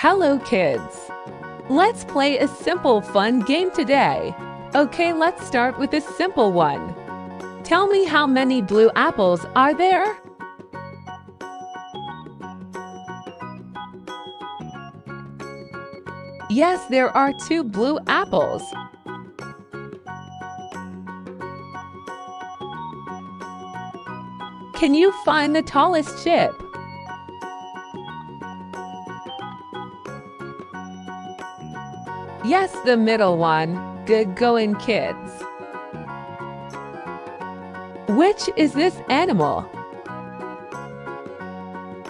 Hello, kids! Let's play a simple, fun game today. Okay, let's start with a simple one. Tell me how many blue apples are there? Yes, there are two blue apples. Can you find the tallest chip? Yes, the middle one. Good going, kids. Which is this animal?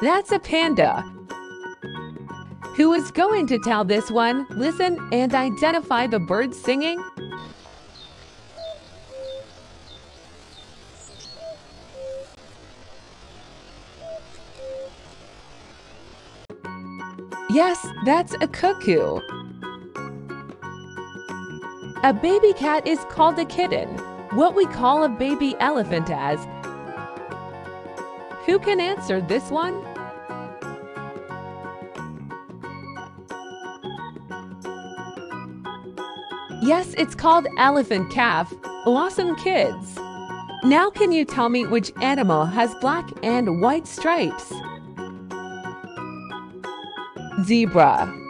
That's a panda. Who is going to tell this one? Listen and identify the bird singing. Yes, that's a cuckoo. A baby cat is called a kitten, what we call a baby elephant as. Who can answer this one? Yes, it's called elephant calf. Awesome kids! Now can you tell me which animal has black and white stripes? Zebra.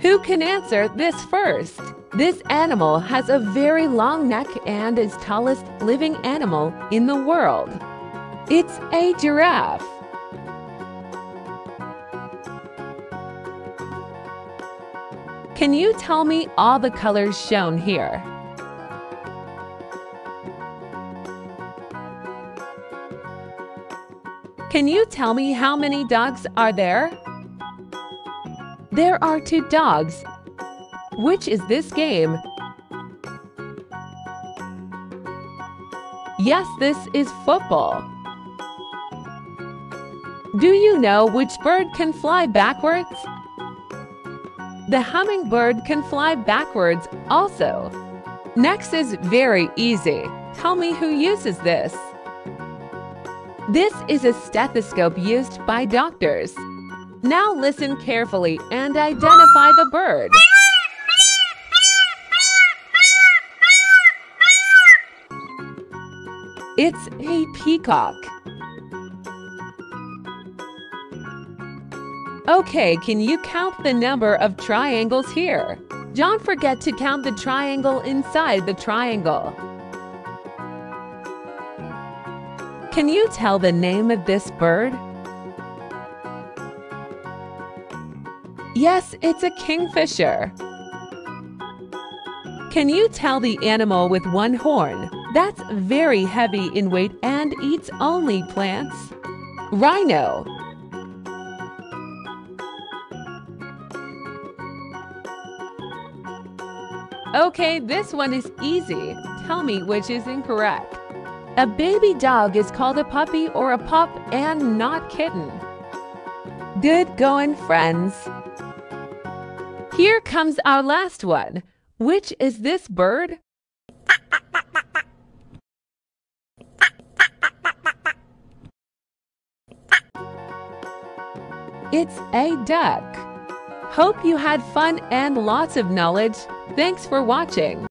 Who can answer this first? This animal has a very long neck and is tallest living animal in the world. It's a giraffe. Can you tell me all the colors shown here? Can you tell me how many dogs are there? There are two dogs. Which is this game? Yes, this is football. Do you know which bird can fly backwards? The hummingbird can fly backwards also. Next is very easy. Tell me who uses this. This is a stethoscope used by doctors. Now listen carefully and identify the bird. It's a peacock. Okay, can you count the number of triangles here? Don't forget to count the triangle inside the triangle. Can you tell the name of this bird? Yes, it's a kingfisher. Can you tell the animal with one horn? That's very heavy in weight and eats only plants. Rhino. Okay, this one is easy. Tell me which is incorrect. A baby dog is called a puppy or a pup and not kitten. Good going, friends. Here comes our last one. Which is this bird? It's a duck. Hope you had fun and lots of knowledge. Thanks for watching.